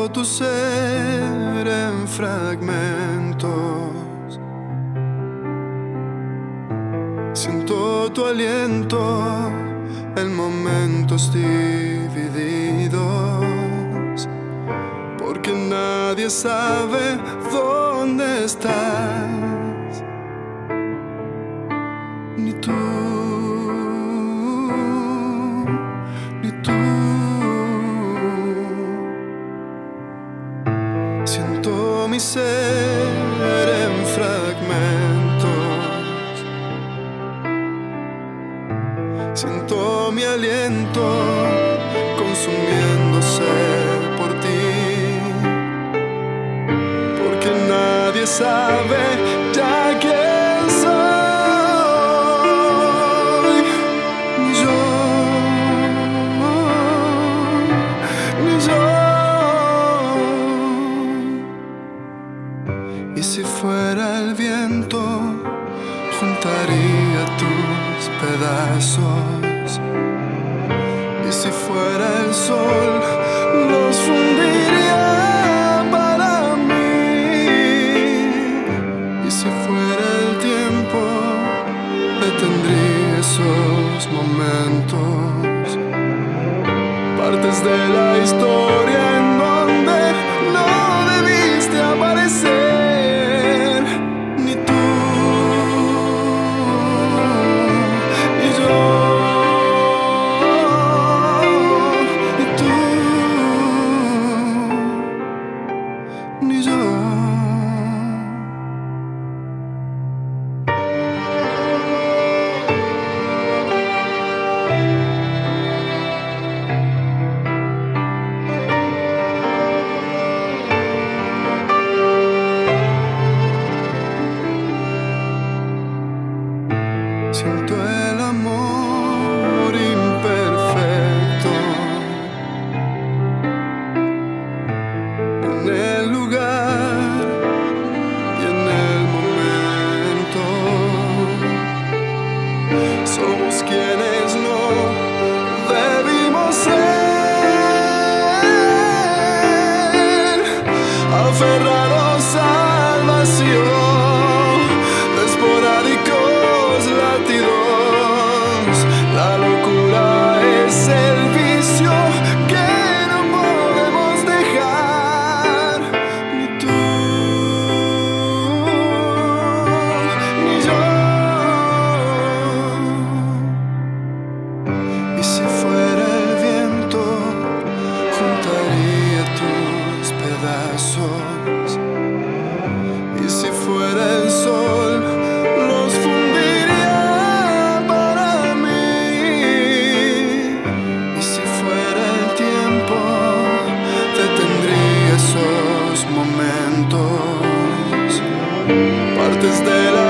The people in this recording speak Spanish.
Siento tu ser en fragmentos. Siento tu aliento en momentos divididos. Porque nadie sabe dónde estás. Ser en fragmentos. Siento mi aliento pedazos. Y si fuera el sol, los fundiría para mí. Y si fuera el tiempo, detendría esos momentos. Partes de la historia aferrados al vacío. partes de la